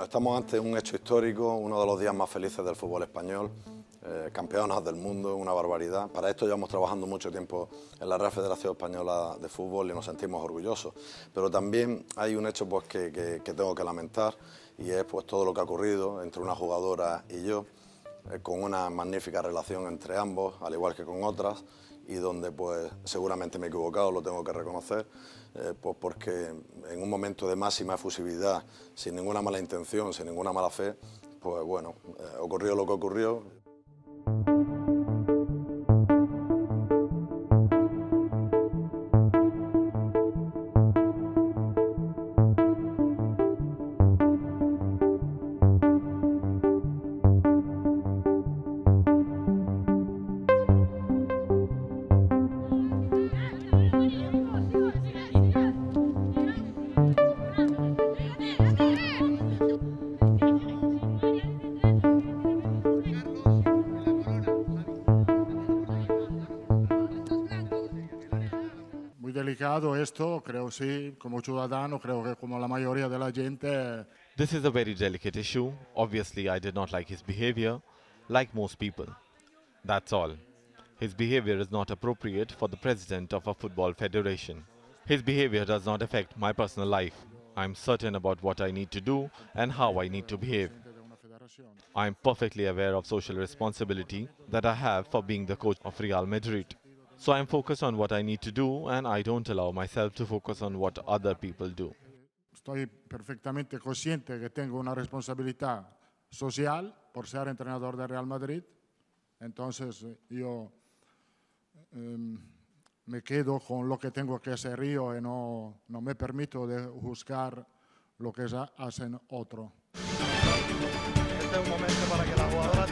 estamos ante un hecho histórico, uno de los días más felices del fútbol español. Eh, campeonas del mundo, una barbaridad. Para esto llevamos trabajando mucho tiempo en la Real Federación Española de Fútbol y nos sentimos orgullosos. Pero también hay un hecho pues, que, que, tengo que lamentar y es pues, todo lo que ha ocurrido entre una jugadora y yo, eh, con una magnífica relación entre ambos, al igual que con otras, y donde pues seguramente me he equivocado, lo tengo que reconocer, eh, pues porque en un momento de máxima efusividad, sin ninguna mala intención, sin ninguna mala fe, pues bueno, ocurrió lo que ocurrió. Esto, creo sí, como ciudadano, creo que como la mayoría de la gente. This is a very delicate issue. Obviously, I did not like his behavior, like most people. That's all. His behavior is not appropriate for the president of a football federation. His behavior does not affect my personal life. I'm certain about what I need to do and how I need to behave. I'm perfectly aware of social responsibility that I have for being the coach of Real Madrid. So I'm focused on what I need to do and I don't allow myself to focus on what other people do. Estoy perfectamente consciente que tengo una responsabilidad social por ser entrenador de Real Madrid. Entonces yo um, me quedo con lo que tengo que hacer yo y no, no me permito de juzgar lo que hacen otros. Este es un momento para que la jugadora